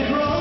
and grow.